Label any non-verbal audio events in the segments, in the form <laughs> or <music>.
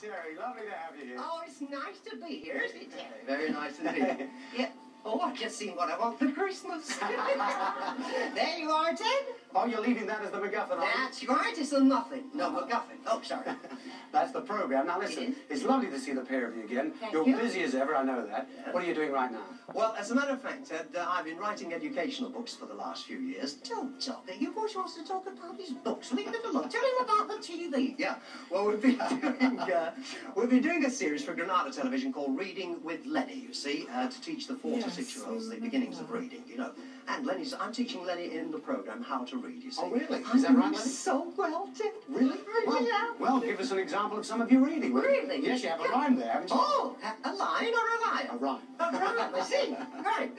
Terry, lovely to have you here. Oh, it's nice to be here, isn't it, Terry? Very nice to indeed. <laughs> yeah. Oh, I've just seen what I want for Christmas. <laughs> there you are, Ted. Oh, you're leaving that as the MacGuffin? That's right, it's a muffin. No, MacGuffin. Oh, sorry. <laughs> That's the program. Now listen, It is. it's lovely to see the pair of you again. Thank you're you. busy as ever, I know that. Yeah. What are you doing right now? Well, as a matter of fact, Ted, uh, I've been writing educational books for the last few years. Don't talk. He always wants to talk about his books. Leave it alone. Tell him about the TV. Yeah. Well, we've been <laughs> doing uh, we've been doing a series for Granada Television called Reading with Lenny. You see, uh, to teach the four to six year olds the beginnings of reading. You know, and Lenny's. I'm teaching Lenny in the program how to read. You see. Oh, really? I'm Is that right, Lenny? So well, Ted. Really? Well, well, give us an example of some of your reading. Really? Yes, you have a rhyme there, haven't you? Oh, a, a line or a liar? A rhyme. Oh, right, I see. Right.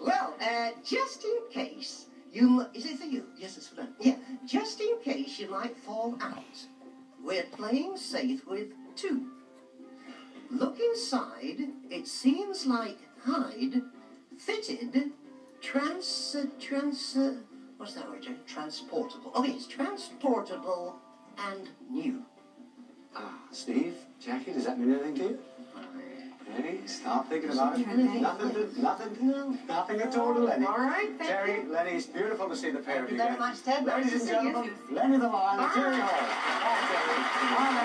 Well, uh, just in case you... m- Is it for you? Yes, it's for them. Yeah. Just in case you might fall out, we're playing safe with two. Look inside. It seems like hide, fitted trans... Uh, trans... Uh, what's that word? Transportable. Oh, yes, transportable and new. Ah, Steve, Jackie, does that mean anything to you? Hey, stop thinking about it. Trying to. Nothing to, nothing, No. nothing at all to Lenny. All right, thank Terry, you. Lenny, it's beautiful to see the pair Thank of you Thank you very again. much, Ted. Ladies and gentlemen, Lenny the Lion, Terry Hall. Bye, Terry. Bye, Lenny.